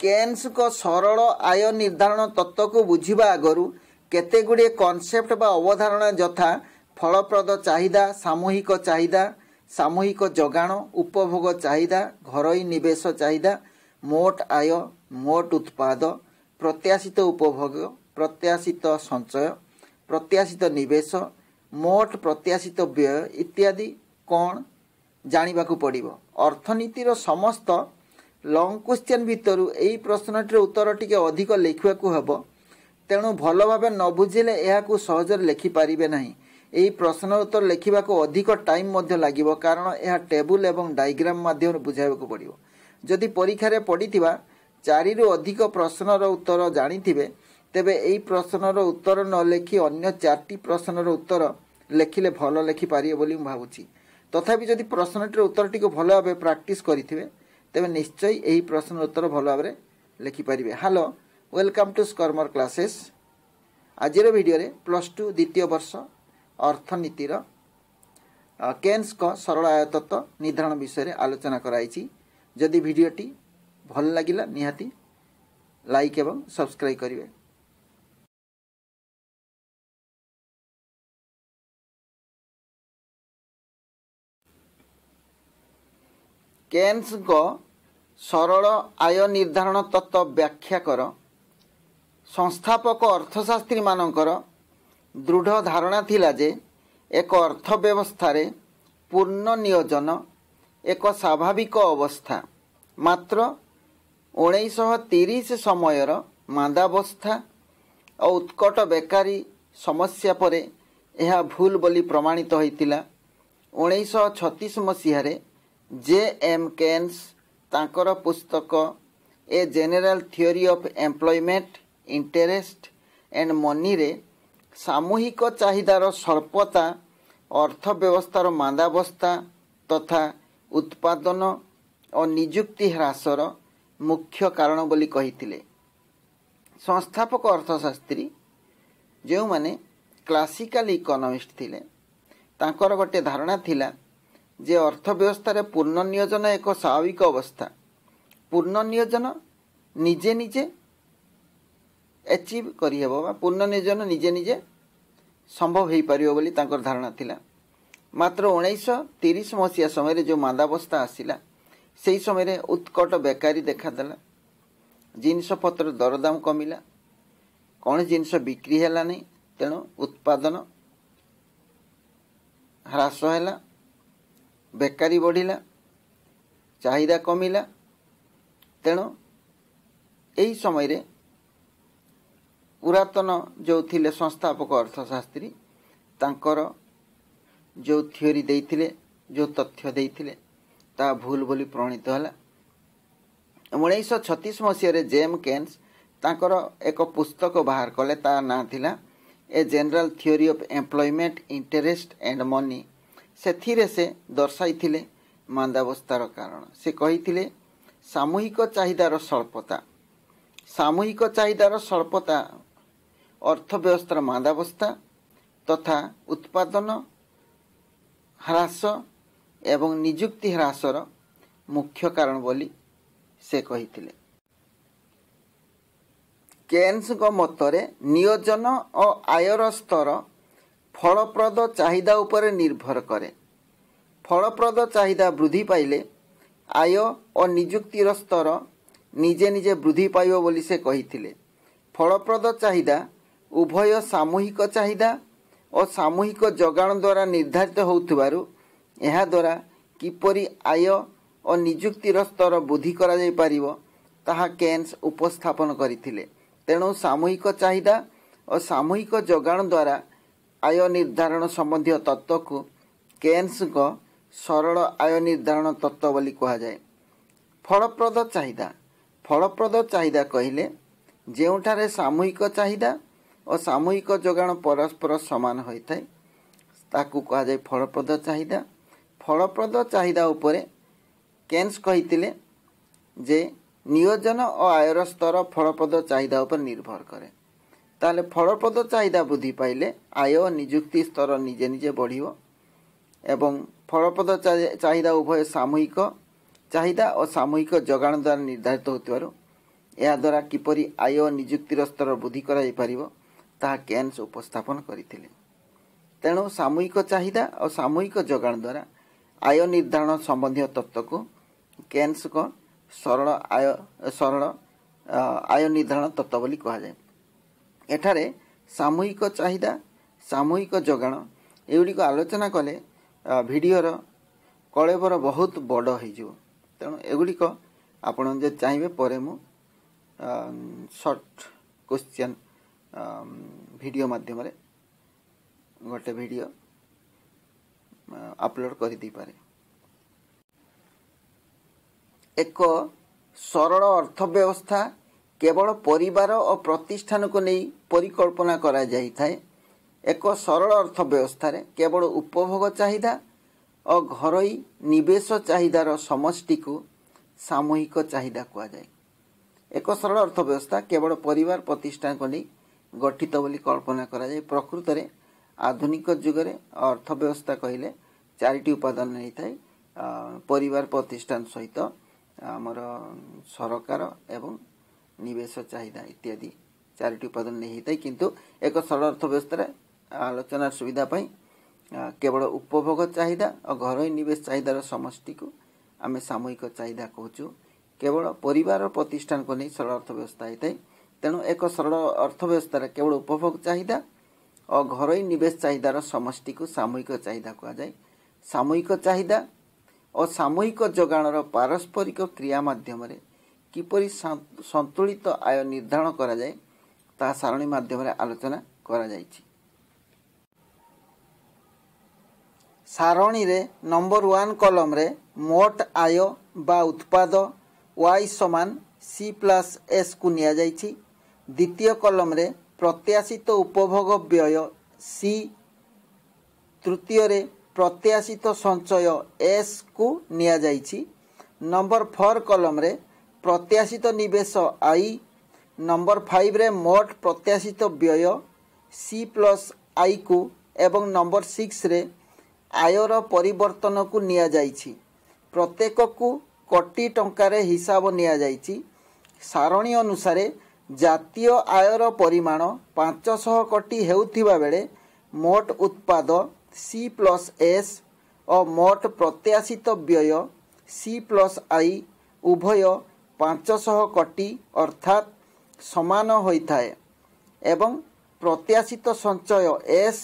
କେନ୍ସଙ୍କ ସରଳ ଆୟ ନିର୍ଦ୍ଧାରଣ ତତ୍ତ୍ୱକୁ ବୁଝିବା ଆଗରୁ କେତେ ଗୁଡ଼ିଏ କନସେପ୍ଟ ବା ଅବଧାରଣା ଯଥା ଫଳପ୍ରଦ ଚାହିଦା ସାମୂହିକ ଚାହିଦା ସାମୂହିକ ଯୋଗାଣ ଉପଭୋଗ ଚାହିଦା ଘରୋଇ ନିବେଶ ଚାହିଦା ମୋଟ ଆୟ ମୋଟ ଉତ୍ପାଦ ପ୍ରତ୍ୟାଶିତ ଉପଭୋଗ ପ୍ରତ୍ୟାଶିତ ସଞ୍ଚୟ ପ୍ରତ୍ୟାଶିତ ନିବେଶ ମୋଟ ପ୍ରତ୍ୟାଶିତ ବ୍ୟୟ ଇତ୍ୟାଦି କ'ଣ ଜାଣିବାକୁ ପଡ଼ିବ? ଅର୍ଥନୀତିର ସମସ୍ତ ଲଙ୍ଗ କ୍ୱେଶ୍ଚନ୍ ଭିତରୁ ଏହି ପ୍ରଶ୍ନଟିର ଉତ୍ତର ଟିକେ ଅଧିକ ଲେଖିବାକୁ ହେବ। ତେଣୁ ଭଲ ଭାବେ ନ ବୁଝିଲେ ଏହାକୁ ସହଜରେ ଲେଖିପାରିବେ ନାହିଁ। ଏହି ପ୍ରଶ୍ନର ଉତ୍ତର ଲେଖିବାକୁ ଅଧିକ ଟାଇମ୍ ମଧ୍ୟ ଲାଗିବ କାରଣ ଏହା ଟେବୁଲ୍ ଏବଂ ଡାଇଗ୍ରାମ୍ ମାଧ୍ୟମରେ ବୁଝାଇବାକୁ ପଡ଼ିବ। ଯଦି ପରୀକ୍ଷାରେ ପଡ଼ିଥିବା ଚାରିରୁ ଅଧିକ ପ୍ରଶ୍ନର ଉତ୍ତର ଜାଣିଥିବେ ତେବେ ଏହି ପ୍ରଶ୍ନର ଉତ୍ତର ନ ଲେଖି ଅନ୍ୟ ଚାରିଟି ପ୍ରଶ୍ନର ଉତ୍ତର ଲେଖିଲେ ଭଲ ଲେଖିପାରିବେ ବୋଲି ମୁଁ ଭାବୁଛି। ତଥାପି ଯଦି ପ୍ରଶ୍ନଟିର ଉତ୍ତରଟିକୁ ଭଲ ଭାବେ ପ୍ରାକ୍ଟିସ୍ କରିଥିବେ ତେବେ ନିଶ୍ଚୟ ଏହି ପ୍ରଶ୍ନର ଉତ୍ତର ଭଲ ଭାବରେ ଲେଖିପାରିବେ। ହ୍ୟାଲୋ ୱେଲକମ୍ ଟୁ ସ୍କର୍ମର କ୍ଲାସେସ୍ ଆଜିର ଭିଡ଼ିଓରେ ପ୍ଲସ୍ ଟୁ ଦ୍ୱିତୀୟ ବର୍ଷ ଅର୍ଥନୀତିର କେନ୍ସଙ୍କ ସରଳ ଆୟତତ୍ଵ ନିର୍ଦ୍ଧାରଣ ବିଷୟରେ ଆଲୋଚନା କରାଯାଇଛି ଯଦି ଭିଡ଼ିଓଟି ଭଲ ଲାଗିଲା ନିହାତି ଲାଇକ୍ ଏବଂ ସବସ୍କ୍ରାଇବ୍ କରିବେ। କେନ୍ସଙ୍କ ସରଳ ଆୟ ନିର୍ଦ୍ଧାରଣ ତତ୍ତ୍ୱ ବ୍ୟାଖ୍ୟା କର। ସଂସ୍ଥାପକ ଅର୍ଥଶାସ୍ତ୍ରୀମାନଙ୍କର ଦୃଢ଼ ଧାରଣା ଥିଲା ଯେ ଏକ ଅର୍ଥ ବ୍ୟବସ୍ଥାରେ ପୂର୍ଣ୍ଣ ନିୟୋଜନ ଏକ ସ୍ୱାଭାବିକ ଅବସ୍ଥା। ମାତ୍ର ଉଣେଇଶହ ତିରିଶ ସମୟର ମାନ୍ଦାବସ୍ଥା ଓ ଉତ୍କଟ ବେକାରୀ ସମସ୍ୟା ପରେ ଏହା ଭୁଲ ବୋଲି ପ୍ରମାଣିତ ହୋଇଥିଲା। ଉଣେଇଶହ ଛତିଶ ମସିହାରେ ଜେ ଏମ୍ କେନ୍ସ ତାଙ୍କର ପୁସ୍ତକ a general theory of employment interest and ମନିରେ ସାମୂହିକ ଚାହିଦାର ସ୍ୱଳ୍ପତା ଅର୍ଥ ବ୍ୟବସ୍ଥାର ମାନ୍ଦାବସ୍ଥା ତଥା ଉତ୍ପାଦନ ଓ ନିଯୁକ୍ତି ହ୍ରାସର ମୁଖ୍ୟ କାରଣ ବୋଲି କହିଥିଲେ। ସଂସ୍ଥାପକ ଅର୍ଥଶାସ୍ତ୍ରୀ ଯେଉଁମାନେ କ୍ଲାସିକାଲ ଇକୋନୋମିଷ୍ଟ ଥିଲେ ତାଙ୍କର ଗୋଟିଏ ଧାରଣା ଥିଲା ଯେ ଅର୍ଥ ବ୍ୟବସ୍ଥାରେ ପୂର୍ଣ୍ଣ ନିୟୋଜନ ଏକ ସ୍ୱାଭାବିକ ଅବସ୍ଥା। ପୂର୍ଣ୍ଣ ନିୟୋଜନ ନିଜେ ନିଜେ ଆଚିଭ୍ କରିହେବ ବା ପୂର୍ଣ୍ଣ ନିୟୋଜନ ନିଜେ ନିଜେ ସମ୍ଭବ ହୋଇପାରିବ ବୋଲି ତାଙ୍କର ଧାରଣା ଥିଲା। ମାତ୍ର ଉଣେଇଶହ ତିରିଶ ମସିହା ସମୟରେ ଯେଉଁ ମାନ୍ଦାବସ୍ଥା ଆସିଲା ସେହି ସମୟରେ ଉତ୍କଟ ବେକାରୀ ଦେଖାଦେଲା। ଜିନିଷପତ୍ର ଦରଦାମ କମିଲା। କୌଣସି ଜିନିଷ ବିକ୍ରି ହେଲାନି ତେଣୁ ଉତ୍ପାଦନ ହ୍ରାସ ହେଲା। ବେକାରୀ ବଢ଼ିଲା ଚାହିଦା କମିଲା। ତେଣୁ ଏହି ସମୟରେ ପୁରାତନ ଯେଉଁ ଥିଲେ ସଂସ୍ଥାପକ ଅର୍ଥଶାସ୍ତ୍ରୀ ତାଙ୍କର ଯେଉଁ ଥିଓରି ଦେଇଥିଲେ ଯେଉଁ ତଥ୍ୟ ଦେଇଥିଲେ ତାହା ଭୁଲ ବୋଲି ପ୍ରମାଣିତ ହେଲା। ଉଣେଇଶହ ଛତିଶ ମସିହାରେ ଜେମ୍ କେନ୍ସ ତାଙ୍କର ଏକ ପୁସ୍ତକ ବାହାର କଲେ। ତା ନାଁ ଥିଲା a general theory of employment interest and money ସେଥିରେ ସେ ଦର୍ଶାଇଥିଲେ ମାନ୍ଦାବସ୍ଥାର କାରଣ। ସେ କହିଥିଲେ ସାମୂହିକ ଚାହିଦାର ସ୍ୱଳ୍ପତା। ସାମୂହିକ ଚାହିଦାର ସ୍ୱଳ୍ପତା ଅର୍ଥ ବ୍ୟବସ୍ଥାର ମାନ୍ଦାବସ୍ଥା ତଥା ଉତ୍ପାଦନ ହ୍ରାସ ଏବଂ ନିଯୁକ୍ତି ହ୍ରାସର ମୁଖ୍ୟ କାରଣ ବୋଲି ସେ କହିଥିଲେ। କେନ୍ସଙ୍କ ମତରେ ନିୟୋଜନ ଓ ଆୟର ସ୍ତର ଫଳପ୍ରଦ ଚାହିଦା ଉପରେ ନିର୍ଭର କରେ। ଫଳପ୍ରଦ ଚାହିଦା ବୃଦ୍ଧି ପାଇଲେ ଆୟ ଓ ନିଯୁକ୍ତିର ସ୍ତର ନିଜେ ନିଜେ ବୃଦ୍ଧି ପାଇବ ବୋଲି ସେ କହିଥିଲେ। ଫଳପ୍ରଦ ଚାହିଦା ଉଭୟ ସାମୂହିକ ଚାହିଦା ଓ ସାମୂହିକ ଯୋଗାଣ ଦ୍ୱାରା ନିର୍ଦ୍ଧାରିତ ହେଉଥିବାରୁ ଏହାଦ୍ୱାରା କିପରି ଆୟ ଓ ନିଯୁକ୍ତିର ସ୍ତର ବୃଦ୍ଧି କରାଯାଇପାରିବ ତାହା କେନ୍ସ ଉପସ୍ଥାପନ କରିଥିଲେ। ତେଣୁ ସାମୂହିକ ଚାହିଦା ଓ ସାମୂହିକ ଯୋଗାଣ ଦ୍ୱାରା ଆୟ ନିର୍ଦ୍ଧାରଣ ସମ୍ବନ୍ଧୀୟ ତତ୍ତ୍ୱକୁ କେନ୍ସଙ୍କ ସରଳ ଆୟ ନିର୍ଦ୍ଧାରଣ ତତ୍ତ୍ୱ ବୋଲି କୁହାଯାଏ। ଫଳପ୍ରଦ ଚାହିଦା। ଫଳପ୍ରଦ ଚାହିଦା କହିଲେ ଯେଉଁଠାରେ ସାମୂହିକ ଚାହିଦା ଓ ସାମୂହିକ ଯୋଗାଣ ପରସ୍ପର ସମାନ ହୋଇଥାଏ ତାକୁ କୁହାଯାଏ ଫଳପ୍ରଦ ଚାହିଦା। ଫଳପ୍ରଦ ଚାହିଦା ଉପରେ କେନ୍ସ କହିଥିଲେ ଯେ ନିୟୋଜନ ଓ ଆୟର ସ୍ତର ଫଳପ୍ରଦ ଚାହିଦା ଉପରେ ନିର୍ଭର କରେ। ତାହେଲେ ଫଳପ୍ରଦ ଚାହିଦା ବୃଦ୍ଧି ପାଇଲେ ଆୟ ନିଯୁକ୍ତି ସ୍ତର ନିଜେ ନିଜେ ବଢ଼ିବ ଏବଂ ଫଳପ୍ରଦ ଚାହିଦା ଉଭୟ ସାମୂହିକ ଚାହିଦା ଓ ସାମୂହିକ ଯୋଗାଣ ଦ୍ୱାରା ନିର୍ଦ୍ଧାରିତ ହେଉଥିବାରୁ ଏହାଦ୍ୱାରା କିପରି ଆୟ ନିଯୁକ୍ତିର ସ୍ତର ବୃଦ୍ଧି କରାଯାଇପାରିବ ତାହା କେନ୍ସ ଉପସ୍ଥାପନ କରିଥିଲେ ତେଣୁ ସାମୂହିକ ଚାହିଦା ଓ ସାମୂହିକ ଯୋଗାଣ ଦ୍ୱାରା ଆୟ ନିର୍ଦ୍ଧାରଣ ସମ୍ବନ୍ଧୀୟ ତତ୍ତ୍ୱକୁ କେନ୍ସଙ୍କ ସରଳ ଆୟ ସରଳ ଆୟ ନିର୍ଦ୍ଧାରଣ ତତ୍ତ୍ୱ ବୋଲି କୁହାଯାଏ। ଏଠାରେ ସାମୂହିକ ଚାହିଦା ସାମୂହିକ ଯୋଗାଣ ଏଗୁଡ଼ିକ ଆଲୋଚନା କଲେ ଭିଡ଼ିଓର କଳେବର ବହୁତ ବଡ଼ ହୋଇଯିବ। ତେଣୁ ଏଗୁଡ଼ିକ ଆପଣ ଯଦି ଚାହିଁବେ ପରେ ମୁଁ ସର୍ଟ କୋଶ୍ଚିନ୍ ଭିଡ଼ିଓ ମାଧ୍ୟମରେ ଗୋଟେ ଭିଡ଼ିଓ ଅପଲୋଡ଼ କରିଦେଇପାରେ। ଏକ ସରଳ ଅର୍ଥ ବ୍ୟବସ୍ଥା କେବଳ ପରିବାର ଓ ପ୍ରତିଷ୍ଠାନକୁ ନେଇ ପରିକଳ୍ପନା କରାଯାଇଥାଏ। ଏକ ସରଳ ଅର୍ଥ ବ୍ୟବସ୍ଥାରେ କେବଳ ଉପଭୋଗ ଚାହିଦା ଓ ଘରୋଇ ନିବେଶ ଚାହିଦାର ସମଷ୍ଟିକୁ ସାମୂହିକ ଚାହିଦା କୁହାଯାଏ। ଏକ ସରଳ ଅର୍ଥ ବ୍ୟବସ୍ଥା କେବଳ ପରିବାର ପ୍ରତିଷ୍ଠାନକୁ ନେଇ ଗଠିତ ବୋଲି କଳ୍ପନା କରାଯାଏ। ପ୍ରକୃତରେ ଆଧୁନିକ ଯୁଗରେ ଅର୍ଥ ବ୍ୟବସ୍ଥା କହିଲେ ଚାରିଟି ଉପାଦାନ ନେଇଥାଏ। ପରିବାର ପ୍ରତିଷ୍ଠାନ ସହିତ ଆମର ସରକାର ଏବଂ ନିବେଶ ଚାହିଦା ଇତ୍ୟାଦି ଚାରିଟି ଉପାଦାନ ନେଇ ହେଇଥାଏ। କିନ୍ତୁ ଏକ ସରଳ ଅର୍ଥ ବ୍ୟବସ୍ଥାରେ ଆଲୋଚନାର ସୁବିଧା ପାଇଁ କେବଳ ଉପଭୋଗ ଚାହିଦା ଓ ଘରୋଇ ନିବେଶ ଚାହିଦାର ସମଷ୍ଟିକୁ ଆମେ ସାମୂହିକ ଚାହିଦା କହୁଛୁ। କେବଳ ପରିବାର ପ୍ରତିଷ୍ଠାନକୁ ନେଇ ସରଳ ଅର୍ଥ ବ୍ୟବସ୍ଥା ହେଇଥାଏ। ତେଣୁ ଏକ ସରଳ ଅର୍ଥ ବ୍ୟବସ୍ଥାରେ କେବଳ ଉପଭୋଗ ଚାହିଦା ଓ ଘରୋଇ ନିବେଶ ଚାହିଦାର ସମଷ୍ଟିକୁ ସାମୂହିକ ଚାହିଦା କୁହାଯାଏ। ସାମୂହିକ ଚାହିଦା ଓ ସାମୂହିକ ଯୋଗାଣର ପାରସ୍ପରିକ କ୍ରିୟା ମାଧ୍ୟମରେ କିପରି ସନ୍ତୁଳିତ ଆୟ ନିର୍ଦ୍ଧାରଣ କରାଯାଏ ତାହା ସାରଣୀ ମାଧ୍ୟମରେ ଆଲୋଚନା କରାଯାଇଛି। ସାରଣୀରେ ନମ୍ବର ୱାନ୍ କଲମରେ ମୋଟ ଆୟ ବା ଉତ୍ପାଦ ୱାଇ ସମାନ ସି ପ୍ଲସ୍ ଏସ୍କୁ ନିଆଯାଇଛି। ଦ୍ୱିତୀୟ କଲମରେ ପ୍ରତ୍ୟାଶିତ ଉପଭୋଗ ବ୍ୟୟ ସି। ତୃତୀୟରେ ପ୍ରତ୍ୟାଶିତ ସଞ୍ଚୟ ଏସ୍କୁ ନିଆଯାଇଛି। ନମ୍ବର ଫୋର୍ କଲମରେ ପ୍ରତ୍ୟାଶିତ ନିବେଶ ଆଇ ନମ୍ବର ଫାଇଭରେ ମୋଟ ପ୍ରତ୍ୟାଶିତ ବ୍ୟୟ ସି ପ୍ଲସ୍ ଆଇକୁ ଏବଂ ନମ୍ବର ସିକ୍ସରେ ଆୟର ପରିବର୍ତ୍ତନକୁ ନିଆଯାଇଛି ପ୍ରତ୍ୟେକକୁ କୋଟି ଟଙ୍କାରେ ହିସାବ ନିଆଯାଇଛି ସାରଣୀ ଅନୁସାରେ ଜାତୀୟ ଆୟର ପରିମାଣ ପାଞ୍ଚଶହ କୋଟି ହେଉଥିବା ବେଳେ ମୋଟ ଉତ୍ପାଦ ସି ପ୍ଲସ୍ ଏସ୍ ଓ ମୋଟ ପ୍ରତ୍ୟାଶିତ ବ୍ୟୟ ସି ପ୍ଲସ୍ ଆଇ ଉଭୟ ପାଞ୍ଚଶହ କୋଟି ଅର୍ଥାତ୍ ସମାନ ହୋଇଥାଏ ଏବଂ ପ୍ରତ୍ୟାଶିତ ସଞ୍ଚୟ ଏସ୍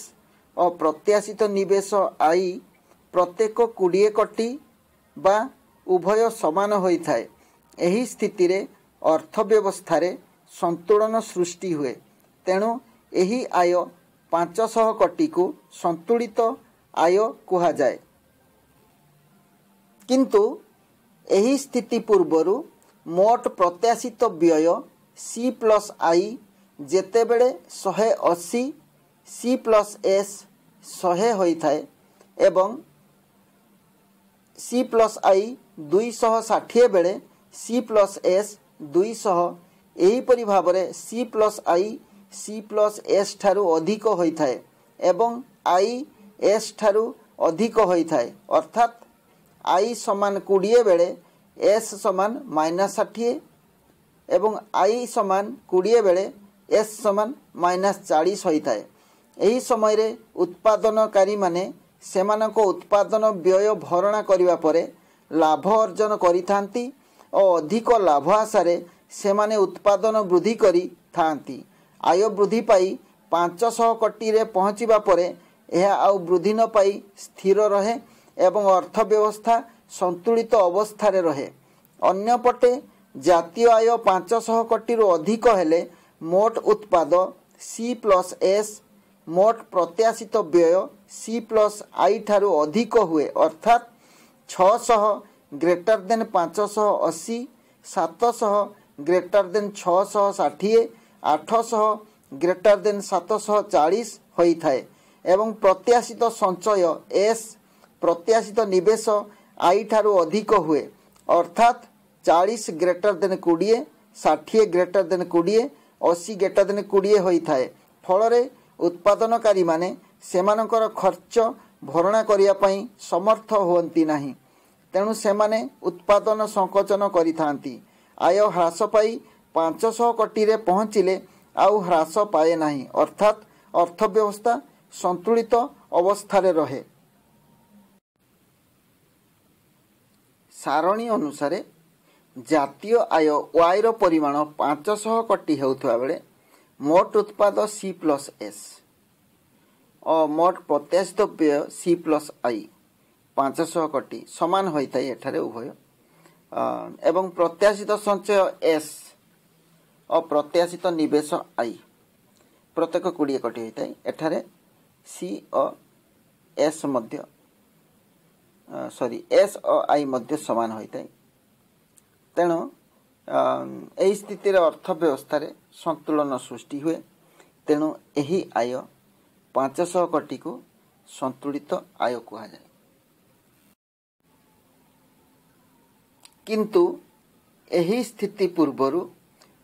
ଓ ପ୍ରତ୍ୟାଶିତ ନିବେଶ ଆଇ ପ୍ରତ୍ୟେକ କୋଡ଼ିଏ କୋଟି ବା ଉଭୟ ସମାନ ହୋଇଥାଏ। ଏହି ସ୍ଥିତିରେ ଅର୍ଥ ବ୍ୟବସ୍ଥାରେ ସନ୍ତୁଳନ ସୃଷ୍ଟି ହୁଏ। ତେଣୁ ଏହି ଆୟ ପାଞ୍ଚଶହ କୋଟିକୁ ସନ୍ତୁଳିତ ଆୟ କୁହାଯାଏ। କିନ୍ତୁ ଏହି ସ୍ଥିତି ପୂର୍ବରୁ ମୋଟ ପ୍ରତ୍ୟାଶିତ ବ୍ୟୟ ସି ପ୍ଲସ୍ ଆଇ ଯେତେବେଳେ ଶହେ ଅଶୀ ସି ପ୍ଲସ୍ ଏସ୍ ଶହେ ହୋଇଥାଏ ଏବଂ ସି ପ୍ଲସ୍ ଆଇ ଦୁଇଶହ ଷାଠିଏ ବେଳେ ସି ପ୍ଲସ୍ ଏସ୍ ଦୁଇଶହ ଏହିପରି ଭାବରେ C plus I C plus S ଠାରୁ ଅଧିକ ହୋଇଥାଏ ଏବଂ ଆଇ ଏସ୍ ଠାରୁ ଅଧିକ ହୋଇଥାଏ। ଅର୍ଥାତ୍ ଆଇ ସମାନ କୋଡ଼ିଏ ବେଳେ ଏସ୍ ସମାନ ମାଇନସ୍ ଷାଠିଏ ଏବଂ ଆଇ ସମାନ କୋଡ଼ିଏ ବେଳେ ଏସ୍ ସମାନ ମାଇନସ୍ ଚାଳିଶ ହୋଇଥାଏ ଏହି ସମୟରେ ଉତ୍ପାଦନକାରୀମାନେ ସେମାନଙ୍କ ଉତ୍ପାଦନ ବ୍ୟୟ ଭରଣା କରିବା ପରେ ଲାଭ ଅର୍ଜନ କରିଥାନ୍ତି ଓ ଅଧିକ ଲାଭ ଆଶାରେ ସେମାନେ ଉତ୍ପାଦନ ବୃଦ୍ଧି କରିଥାନ୍ତି। ଆୟ ବୃଦ୍ଧି ପାଇ ପାଞ୍ଚଶହ କୋଟିରେ ପହଞ୍ଚିବା ପରେ ଏହା ଆଉ ବୃଦ୍ଧି ନ ପାଇ ସ୍ଥିର ରହେ ଏବଂ ଅର୍ଥ ବ୍ୟବସ୍ଥା ସନ୍ତୁଳିତ ଅବସ୍ଥାରେ ରହେ। ଅନ୍ୟପଟେ ଜାତୀୟ ଆୟ ପାଞ୍ଚଶହ କୋଟିରୁ ଅଧିକ ହେଲେ ମୋଟ ଉତ୍ପାଦ ସି ପ୍ଲସ୍ ଏସ୍ ମୋଟ ପ୍ରତ୍ୟାଶିତ ବ୍ୟୟ ସି ପ୍ଲସ୍ ଆଇ ଠାରୁ ଅଧିକ ହୁଏ। ଅର୍ଥାତ୍ ଛଅଶହ ଗ୍ରେଟର ଦେନ୍ ପାଞ୍ଚଶହ ଅଶୀ ସାତଶହ ଗ୍ରେଟର ଦେନ୍ ଛଅଶହ ଷାଠିଏ ଆଠଶହ ଗ୍ରେଟର ଦେନ୍ ସାତଶହ ଚାଳିଶ ହୋଇଥାଏ। ଏବଂ ପ୍ରତ୍ୟାଶିତ ସଞ୍ଚୟ ଏସ୍ ପ୍ରତ୍ୟାଶିତ ନିବେଶ ଆଇ ଠାରୁ ଅଧିକ ହୁଏ। ଅର୍ଥାତ୍ ଚାଳିଶ ଗ୍ରେଟର ଦେନ୍ କୋଡ଼ିଏ ଷାଠିଏ ଗ୍ରେଟର ଦେନ୍ କୋଡ଼ିଏ ଅଶୀ ଗ୍ରେଟର ଦେନ୍ କୋଡ଼ିଏ ହୋଇଥାଏ। ଫଳରେ ଉତ୍ପାଦନକାରୀମାନେ ସେମାନଙ୍କର ଖର୍ଚ୍ଚ ଭରଣା କରିବା ପାଇଁ ସମର୍ଥ ହୁଅନ୍ତି ନାହିଁ। ତେଣୁ ସେମାନେ ଉତ୍ପାଦନ ସଂକୋଚନ କରିଥାନ୍ତି। ଆୟ ହ୍ରାସ ପାଇ ପାଞ୍ଚଶହ କୋଟିରେ ପହଞ୍ଚିଲେ ଆଉ ହ୍ରାସ ପାଏ ନାହିଁ। ଅର୍ଥାତ୍ ଅର୍ଥ ବ୍ୟବସ୍ଥା ସନ୍ତୁଳିତ ଅବସ୍ଥାରେ ରହେ। ସାରଣୀ ଅନୁସାରେ ଜାତୀୟ ଆୟ ୱାଇର ପରିମାଣ ପାଞ୍ଚଶହ କୋଟି ହେଉଥିବା ବେଳେ ମୋଟ ଉତ୍ପାଦ ସି ପ୍ଲସ୍ ଏସ୍ ଓ ମୋଟ ପ୍ରତ୍ୟାଶିତ ବ୍ୟୟ ସି ପ୍ଲସ୍ ଆଇ ପାଞ୍ଚଶହ କୋଟି ସମାନ ହୋଇଥାଏ ଏଠାରେ ଉଭୟ। ଏବଂ ପ୍ରତ୍ୟାଶିତ ସଞ୍ଚୟ ଏସ୍ ଓ ପ୍ରତ୍ୟାଶିତ ନିବେଶ ଆଇ ପ୍ରତ୍ୟେକ କୋଡ଼ିଏ କୋଟି ହୋଇଥାଏ। ଏଠାରେ ସି ଓ ଏସ୍ ମଧ୍ୟ ସରି ଏସ୍ ଓ ଆଇ ମଧ୍ୟ ସମାନ ହୋଇଥାଏ। ତେଣୁ ଏହି ସ୍ଥିତିରେ ଅର୍ଥ ବ୍ୟବସ୍ଥାରେ ସନ୍ତୁଳନ ସୃଷ୍ଟି ହୁଏ। ତେଣୁ ଏହି ଆୟ ପାଞ୍ଚଶହ କୋଟିକୁ ସନ୍ତୁଳିତ ଆୟ କୁହାଯାଏ। କିନ୍ତୁ ଏହି ସ୍ଥିତି ପୂର୍ବରୁ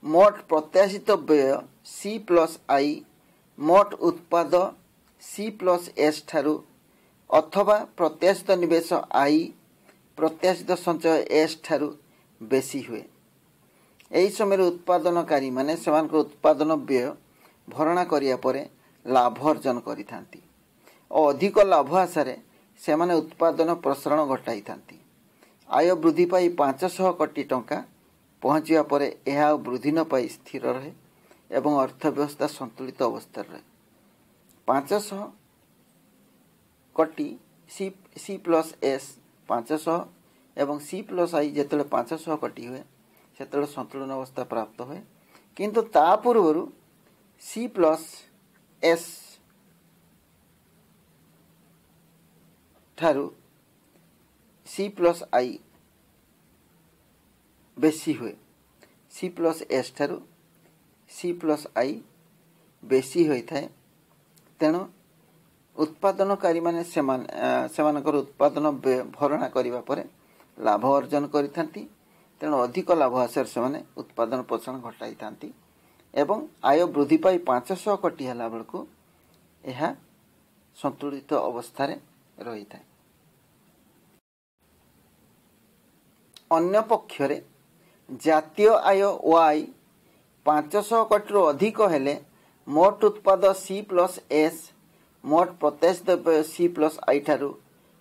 ମୋଟ ପ୍ରତ୍ୟାଶିତ ବ୍ୟୟ ସି ପ୍ଲସ୍ ଆଇ ମୋଟ ଉତ୍ପାଦ ସି ପ୍ଲସ୍ ଏସ୍ ଠାରୁ ଅଥବା ପ୍ରତ୍ୟାଶିତ ନିବେଶ ଆଇ ପ୍ରତ୍ୟାଶିତ ସଞ୍ଚୟ ଏସ୍ ଠାରୁ ବେଶୀ ହୁଏ ଏହି ସମୟରେ ଉତ୍ପାଦନକାରୀମାନେ ସେମାନଙ୍କର ଉତ୍ପାଦନ ବ୍ୟୟ ଭରଣା କରିବା ପରେ ଲାଭ ଅର୍ଜନ କରିଥାନ୍ତି ଓ ଅଧିକ ଲାଭ ଆଶାରେ ସେମାନେ ଉତ୍ପାଦନ ପ୍ରସାରଣ ଘଟାଇଥାନ୍ତି ଆୟ ବୃଦ୍ଧି ପାଇ ପାଞ୍ଚଶହ କୋଟି ଟଙ୍କା ପହଞ୍ଚିବା ପରେ ଏହା ଆଉ ବୃଦ୍ଧି ନ ପାଇ ସ୍ଥିର ରହେ ଏବଂ ଅର୍ଥ ବ୍ୟବସ୍ଥା ସନ୍ତୁଳିତ ଅବସ୍ଥାରେ ରହେ। ପାଞ୍ଚଶହ କୋଟି ସି ସି ପ୍ଲସ୍ ଏସ୍ ପାଞ୍ଚଶହ ଏବଂ ସି ପ୍ଲସ୍ ଆଇ ଯେତେବେଳେ ପାଞ୍ଚଶହ କୋଟି ହୁଏ ସେତେବେଳେ ସନ୍ତୁଳନ ଅବସ୍ଥା ପ୍ରାପ୍ତ ହୁଏ କିନ୍ତୁ ତା ପୂର୍ବରୁ ସି ପ୍ଲସ୍ ଏସ୍ ଠାରୁ ସି ପ୍ଲସ୍ ଆଇ ବେଶୀ ହୁଏ ସି ପ୍ଲସ୍ ଏସ୍ ଠାରୁ ସି ପ୍ଲସ୍ ଆଇ ବେଶୀ ହୋଇଥାଏ ତେଣୁ ଉତ୍ପାଦନକାରୀମାନେ ସେମାନେ ସେମାନଙ୍କର ଉତ୍ପାଦନ ଭରଣା କରିବା ପରେ ଲାଭ ଅର୍ଜନ କରିଥାନ୍ତି। ତେଣୁ ଅଧିକ ଲାଭ ଆଶାରେ ସେମାନେ ଉତ୍ପାଦନ ପୋଷଣ ଘଟାଇଥାନ୍ତି ଏବଂ ଆୟ ବୃଦ୍ଧି ପାଇ ପାଞ୍ଚଶହ କୋଟି ହେଲା ବେଳକୁ ଏହା ସନ୍ତୁଳିତ ଅବସ୍ଥାରେ ରହିଥାଏ। ଅନ୍ୟ ପକ୍ଷରେ ଜାତୀୟ ଆୟ ୱାଇ ପାଞ୍ଚଶହ କୋଟିରୁ ଅଧିକ ହେଲେ ମୋଟ ଉତ୍ପାଦ ସି ପ୍ଲସ୍ ଏସ୍ ମୋଟ ପ୍ରତ୍ୟାଶିତ ସି ପ୍ଲସ୍ ଆଇ ଠାରୁ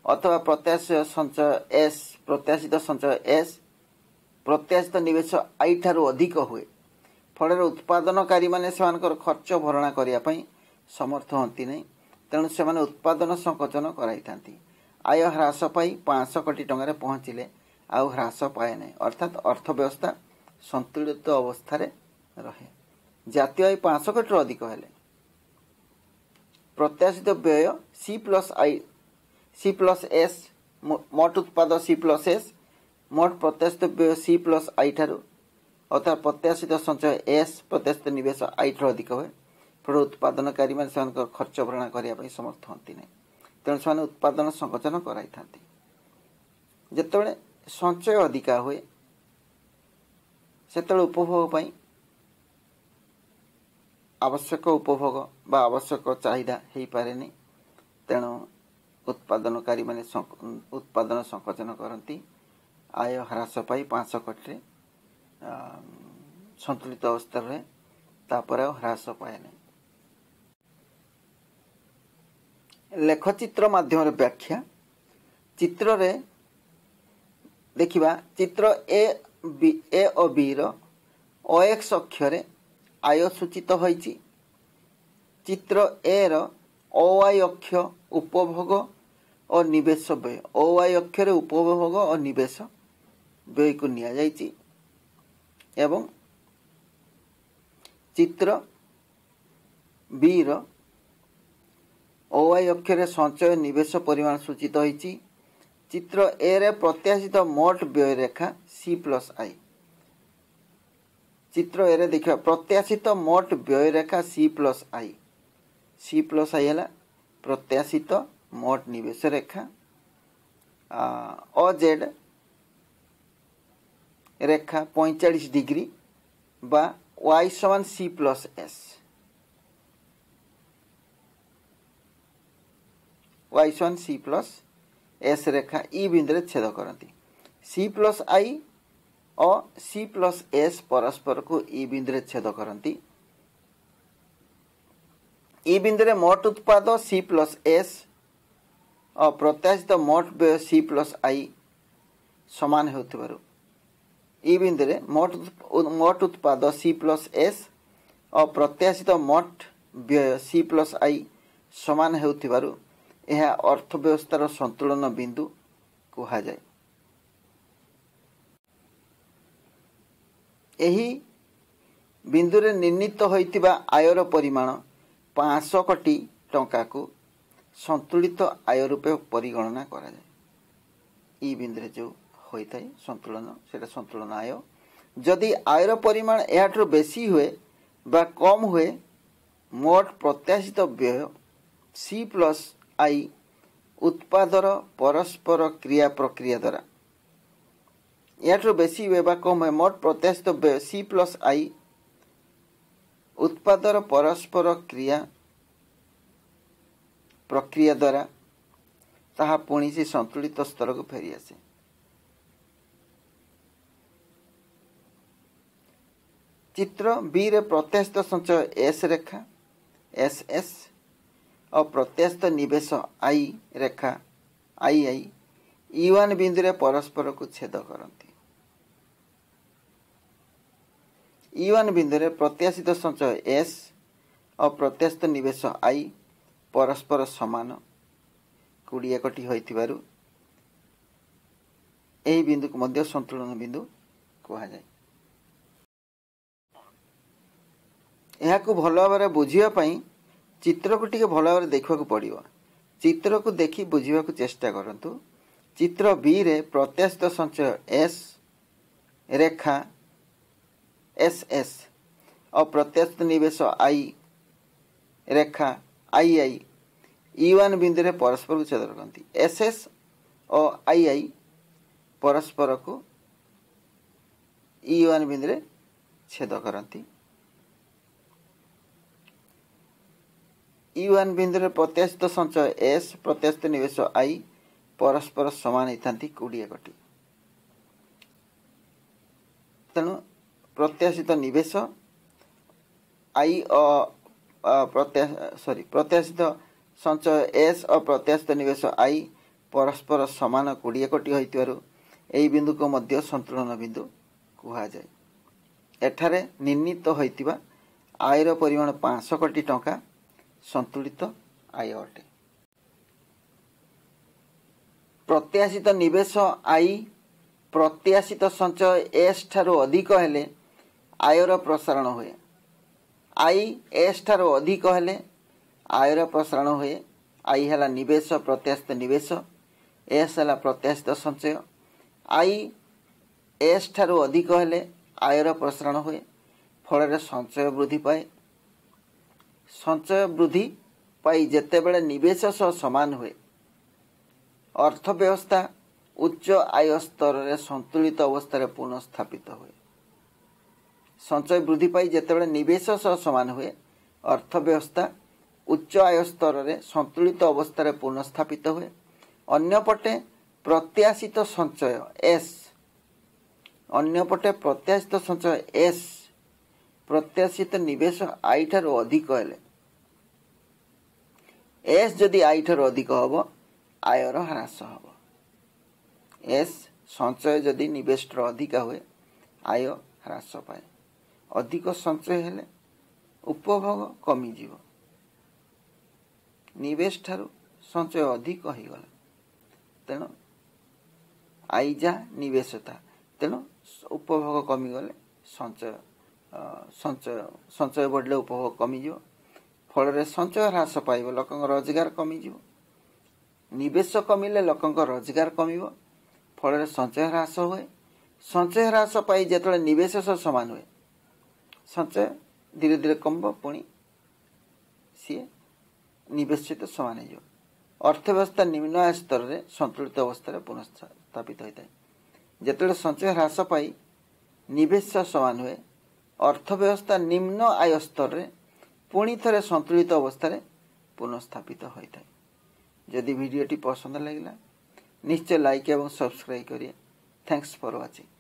ଅଥବା ପ୍ରତ୍ୟାଶିତ ସଞ୍ଚୟ ଏସ୍ ପ୍ରତ୍ୟାଶିତ ସଞ୍ଚୟ ଏସ୍ ପ୍ରତ୍ୟାଶିତ ନିବେଶ ଆଇ ଠାରୁ ଅଧିକ ହୁଏ ଫଳରେ ଉତ୍ପାଦନକାରୀମାନେ ସେମାନଙ୍କର ଖର୍ଚ୍ଚ ଭରଣା କରିବା ପାଇଁ ସମର୍ଥ ହୁଅନ୍ତି ନାହିଁ। ତେଣୁ ସେମାନେ ଉତ୍ପାଦନ ସଂକୋଚନ କରାଇଥାନ୍ତି। ଆୟ ହ୍ରାସ ପାଇ ପାଞ୍ଚଶହ କୋଟି ଟଙ୍କାରେ ପହଞ୍ଚିଲେ ଆଉ ହ୍ରାସ ପାଏ ନାହିଁ। ଅର୍ଥାତ୍ ଅର୍ଥ ବ୍ୟବସ୍ଥା ସନ୍ତୁଳିତ ଅବସ୍ଥାରେ ରହେ। ଜାତୀୟ ଆୟ ପାଞ୍ଚଶହ କୋଟିରୁ ଅଧିକ ହେଲେ। ପ୍ରତ୍ୟାଶିତ ବ୍ୟୟ C plus I C plus S ମୋଟ ଉତ୍ପାଦ ସି ପ୍ଲସ୍ ଏସ୍ ମୋଟ ପ୍ରତ୍ୟାଶିତ ବ୍ୟୟ ସି ପ୍ଲସ୍ ଆଇ ଠାରୁ ଅର୍ଥାତ୍ ପ୍ରତ୍ୟାଶିତ ସଞ୍ଚୟ ଏସ୍ ପ୍ରତ୍ୟାଶିତ ନିବେଶ ଆଇ ଠାରୁ ଅଧିକ ହୁଏ। ଫଳରେ ଉତ୍ପାଦନକାରୀମାନେ ସେମାନଙ୍କର ଖର୍ଚ୍ଚ ଭରଣା କରିବା ପାଇଁ ସମର୍ଥ ହୁଅନ୍ତି ନାହିଁ। ତେଣୁ ସେମାନେ ଉତ୍ପାଦନ ସଂକୋଚନ କରାଇଥାନ୍ତି। ଯେତେବେଳେ ସଞ୍ଚୟ ଅଧିକା ହୁଏ ସେତେବେଳେ ଉପଭୋଗ ପାଇଁ ଆବଶ୍ୟକ ଉପଭୋଗ ବା ଆବଶ୍ୟକ ଚାହିଦା ହୋଇପାରେନି। ତେଣୁ ଉତ୍ପାଦନକାରୀମାନେ ଉତ୍ପାଦନ ସଂକୋଚନ କରନ୍ତି। ଆୟ ହ୍ରାସ ପାଇ ପାଞ୍ଚଶହ କୋଟିରେ ସନ୍ତୁଳିତ ଅବସ୍ଥା ରୁହେ। ତାପରେ ଆଉ ହ୍ରାସ ପାଏ ନାହିଁ ଲେଖଚିତ୍ର ମାଧ୍ୟମରେ ବ୍ୟାଖ୍ୟା। ଚିତ୍ରରେ ଦେଖିବା ଚିତ୍ର ଏ ଓ ବିର ଓ ଏକ୍ସ ଅକ୍ଷରେ ଆୟ ସୂଚିତ ହୋଇଛି ଚିତ୍ର ଏର ଓ ଆଇ ଅକ୍ଷ ଉପଭୋଗ ଓ ନିବେଶ ବ୍ୟୟ। ଓ ଆଇ ଅକ୍ଷରେ ଉପଭୋଗ ଓ ନିବେଶ ବ୍ୟୟକୁ ନିଆଯାଇଛି। ଏବଂ ଚିତ୍ର ବିର ଓ ଆଇ ଅକ୍ଷରେ ସଞ୍ଚୟ ନିବେଶ ପରିମାଣ ସୂଚିତ ହୋଇଛି। ଚିତ୍ର ଏରେ ପ୍ରତ୍ୟାଶିତ ମୋଟ ବ୍ୟୟ ରେଖା ସି ପ୍ଲସ୍ ଆଇ। ଚିତ୍ର ଏରେ ଦେଖିବା ପ୍ରତ୍ୟାଶିତ ମୋଟ ବ୍ୟୟ ରେଖା C plus I C plus I ହେଲା ପ୍ରତ୍ୟାଶିତ ମୋଟ ନିବେଶ ରେଖା ଅଜେଡ୍ ରେଖା ପଇଁଚାଳିଶ ଡିଗ୍ରୀ ବା ୱାଇ ସମାନ ସି ପ୍ଲସ୍ ଏସ୍ ୱାଇ ସମାନ ସି ପ୍ଲସ୍ ଏସ୍ ରେଖା ଇ ବିନ୍ଦୁରେ ଛେଦ କରନ୍ତି ସି ପ୍ଲସ୍ ଆଇ ଓ ସି ପ୍ଲସ୍ ଏସ୍ ପରସ୍ପରକୁ ଇ ବିନ୍ଦୁରେ ଛେଦ କରନ୍ତି। ଇ ବିନ୍ଦୁରେ ମୋଟ ଉତ୍ପାଦ ସି ପ୍ଲସ୍ ଏସ୍ ଓ ପ୍ରତ୍ୟାଶିତ ମୋଟ ବ୍ୟୟ ସି ପ୍ଲସ୍ ଆଇ ସମାନ ହେଉଥିବାରୁ ଇ ବିନ୍ଦୁରେ ମୋଟ ମୋଟ ଉତ୍ପାଦ ସି ପ୍ଲସ୍ ଏସ୍ ଓ ପ୍ରତ୍ୟାଶିତ ମୋଟ ବ୍ୟୟ ସି ପ୍ଲସ୍ ଆଇ ସମାନ ହେଉଥିବାରୁ ଏହା ଅର୍ଥବ୍ୟବସ୍ଥାର ସନ୍ତୁଳନ ବିନ୍ଦୁ କୁହାଯାଏ। ଏହି ବିନ୍ଦୁରେ ନିର୍ଣ୍ଣିତ ହୋଇଥିବା ଆୟର ପରିମାଣ ପାଞ୍ଚଶହ କୋଟି ଟଙ୍କାକୁ ସନ୍ତୁଳିତ ଆୟ ରୂପେ ପରିଗଣନା କରାଯାଏ। ଇ ବିନ୍ଦୁରେ ଯେଉଁ ହୋଇଥାଏ ସନ୍ତୁଳନ ସେଇଟା ସନ୍ତୁଳନ ଆୟ। ଯଦି ଆୟର ପରିମାଣ ଏହାଠାରୁ ବେଶୀ ହୁଏ ବା କମ୍ ହୁଏ ମୋଟ ପ୍ରତ୍ୟାଶିତ ବ୍ୟୟ ସି ପ୍ଲସ୍ ଆଇ ଉତ୍ପାଦର ପରସ୍ପର କ୍ରିୟା ପ୍ରକ୍ରିୟା ଦ୍ୱାରା ଏହାଠାରୁ ବେଶୀ ହୁଏ ବା କମ୍ ହୁଏ ମୋଟ ପ୍ରତ୍ୟାଶିତ ବ୍ୟୟ ସି ପ୍ଲସ୍ ଆଇ ଉତ୍ପାଦର ପରସ୍ପର କ୍ରିୟା ପ୍ରକ୍ରିୟା ଦ୍ୱାରା ତାହା ପୁଣି ସେ ସନ୍ତୁଳିତ ସ୍ତରକୁ ଫେରିଆସେ ଚିତ୍ର ବିରେ ପ୍ରତ୍ୟାଶିତ ସଞ୍ଚୟ ଏସ୍ ରେଖା ଏସ୍ ଏସ୍ ଓ ପ୍ରତ୍ୟାଶିତ ନିବେଶ ଆଇ ରେଖା ଆଇ ଆଇ ଇ ୱାନ୍ ବିନ୍ଦୁରେ ପରସ୍ପରକୁ ଛେଦ କରନ୍ତି ଇ ୱାନ୍ ବିନ୍ଦୁରେ ପ୍ରତ୍ୟାଶିତ ସଞ୍ଚୟ ଏସ୍ ଓ ପ୍ରତ୍ୟାଶିତ ନିବେଶ ଆଇ ପରସ୍ପର ସମାନ କୋଡ଼ିଏ କୋଟି ହୋଇଥିବାରୁ ଏହି ବିନ୍ଦୁକୁ ମଧ୍ୟ ସନ୍ତୁଳନ ବିନ୍ଦୁ କୁହାଯାଏ ଏହାକୁ ଭଲ ଭାବରେ ବୁଝିବା ପାଇଁ ଚିତ୍ରକୁ ଟିକେ ଭଲ ଭାବରେ ଦେଖିବାକୁ ପଡ଼ିବ ଚିତ୍ରକୁ ଦେଖି ବୁଝିବାକୁ ଚେଷ୍ଟା କରନ୍ତୁ ଚିତ୍ର ବିରେ ପ୍ରତ୍ୟାଶିତ ସଞ୍ଚୟ ଏସ୍ ରେଖା ଏସ୍ ଏସ୍ ଓ ପ୍ରତ୍ୟାଶିତ ନିବେଶ ଆଇ ରେଖା ଆଇ ଆଇ ୱାନ୍ ବିନ୍ଦୁରେ ପରସ୍ପରକୁ ଛେଦ ରଖନ୍ତି ଏସ୍ ଏସ୍ ଓ ଆଇ ଆଇ ପରସ୍ପରକୁ ଇ ୱାନ୍ ବିନ୍ଦୁରେ ଛେଦ କରନ୍ତି ଇ ୱାନ୍ ବିନ୍ଦୁରେ ପ୍ରତ୍ୟାଶିତ ସଞ୍ଚୟ ଏସ୍ ପ୍ରତ୍ୟାଶିତ ନିବେଶ ଆଇ ପରସ୍ପର ସମାନ ହେଇଥାନ୍ତି କୋଡ଼ିଏ କୋଟି ତେଣୁ ପ୍ରତ୍ୟାଶିତ ନିବେଶ ଆଇ ସରି ପ୍ରତ୍ୟାଶିତ ସଞ୍ଚୟ ଏସ୍ ଓ ପ୍ରତ୍ୟାଶିତ ନିବେଶ ଆଇ ପରସ୍ପର ସମାନ କୋଡ଼ିଏ କୋଟି ହୋଇଥିବାରୁ ଏହି ବିନ୍ଦୁକୁ ମଧ୍ୟ ସନ୍ତୁଳନ ବିନ୍ଦୁ କୁହାଯାଏ ଏଠାରେ ନିର୍ଣ୍ଣିତ ହୋଇଥିବା ଆୟର ପରିମାଣ ପାଞ୍ଚଶହ କୋଟି ଟଙ୍କା ସନ୍ତୁଳିତ ଆୟ ଅଟେ ପ୍ରତ୍ୟାଶିତ ନିବେଶ ଆଇ ପ୍ରତ୍ୟାଶିତ ସଞ୍ଚୟ ଏସ୍ ଠାରୁ ଅଧିକ ହେଲେ ଆୟର ପ୍ରସାରଣ ହୁଏ। ଆଇ ଏସ୍ ଠାରୁ ଅଧିକ ହେଲେ ଆୟର ପ୍ରସାରଣ ହୁଏ। ଆଇ ହେଲା ନିବେଶ ପ୍ରତ୍ୟାଶିତ ନିବେଶ। ଏସ୍ ହେଲା ପ୍ରତ୍ୟାଶିତ ସଞ୍ଚୟ। ଆଇ ଏସ୍ ଠାରୁ ଅଧିକ ହେଲେ ଆୟର ପ୍ରସାରଣ ହୁଏ। ଫଳରେ ସଞ୍ଚୟ ବୃଦ୍ଧି ପାଏ। ସଞ୍ଚୟ ବୃଦ୍ଧି ପାଇ ଯେତେବେଳେ ନିବେଶ ସହ ସମାନ ହୁଏ ଅର୍ଥ ବ୍ୟବସ୍ଥା ଉଚ୍ଚ ଆୟ ସ୍ତରରେ ସନ୍ତୁଳିତ ଅବସ୍ଥାରେ ପୁନଃସ୍ଥାପିତ ହୁଏ। ସଞ୍ଚୟ ବୃଦ୍ଧି ପାଇ ଯେତେବେଳେ ନିବେଶ ସହ ସମାନ ହୁଏ ଅର୍ଥ ବ୍ୟବସ୍ଥା ଉଚ୍ଚ ଆୟ ସ୍ତରରେ ସନ୍ତୁଳିତ ଅବସ୍ଥାରେ ପୁନଃସ୍ଥାପିତ ହୁଏ ଅନ୍ୟପଟେ ପ୍ରତ୍ୟାଶିତ ସଞ୍ଚୟ ଏସ୍ ଅନ୍ୟପଟେ ପ୍ରତ୍ୟାଶିତ ସଞ୍ଚୟ ଏସ୍ ପ୍ରତ୍ୟାଶିତ ନିବେଶ ଆଇ ଠାରୁ ଅଧିକ ହେଲେ ଏସ୍ ଯଦି ଆଇ ଠାରୁ ଅଧିକ ହେବ ଆୟର ହ୍ରାସ ହେବ ଏସ୍ ସଞ୍ଚୟ ଯଦି ନିବେଶର ଅଧିକା ହୁଏ ଆୟ ହ୍ରାସ ପାଏ ଅଧିକ ସଞ୍ଚୟ ହେଲେ ଉପଭୋଗ କମିଯିବ। ନିବେଶ ଠାରୁ ସଞ୍ଚୟ ଅଧିକ ହୋଇଗଲା। ତେଣୁ ଆଇ ଯାହା ନିବେଶ ତାହା ତେଣୁ ଉପଭୋଗ କମିଗଲେ ସଞ୍ଚୟ ସଞ୍ଚୟ ସଞ୍ଚୟ ବଢ଼ିଲେ ଉପଭୋଗ କମିଯିବ। ଫଳରେ ସଞ୍ଚୟ ହ୍ରାସ ପାଇବ ଲୋକଙ୍କ ରୋଜଗାର କମିଯିବ। ନିବେଶ କମିଲେ ଲୋକଙ୍କ ରୋଜଗାର କମିବ। ଫଳରେ ସଞ୍ଚୟ ହ୍ରାସ ହୁଏ। ସଞ୍ଚୟ ହ୍ରାସ ପାଇ ଯେତେବେଳେ ନିବେଶ ସହ ସମାନ ହୁଏ ସଞ୍ଚୟ ଧୀରେ ଧୀରେ କମିବ ପୁଣି ସିଏ ନିବେଶ ସହିତ ସମାନ ହେଇଯିବ। ଅର୍ଥବ୍ୟବସ୍ଥା ନିମ୍ନ ଆୟ ସ୍ତରରେ ସନ୍ତୁଳିତ ଅବସ୍ଥାରେ ପୁନଃସ୍ଥାପିତ ହୋଇଥାଏ। ଯେତେବେଳେ ସଞ୍ଚୟ ହ୍ରାସ ପାଇ ନିବେଶ ସମାନ ହୁଏ ଅର୍ଥବ୍ୟବସ୍ଥା ନିମ୍ନ ଆୟ ସ୍ତରରେ ପୁଣି ଥରେ ସନ୍ତୁଳିତ ଅବସ୍ଥାରେ ପୁନଃସ୍ଥାପିତ ହୋଇଥାଏ। ଯଦି ଭିଡ଼ିଓଟି ପସନ୍ଦ ଲାଗିଲା ନିଶ୍ଚୟ ଲାଇକ୍ ଏବଂ ସବସ୍କ୍ରାଇବ୍ କରିବେ। Thanks for watching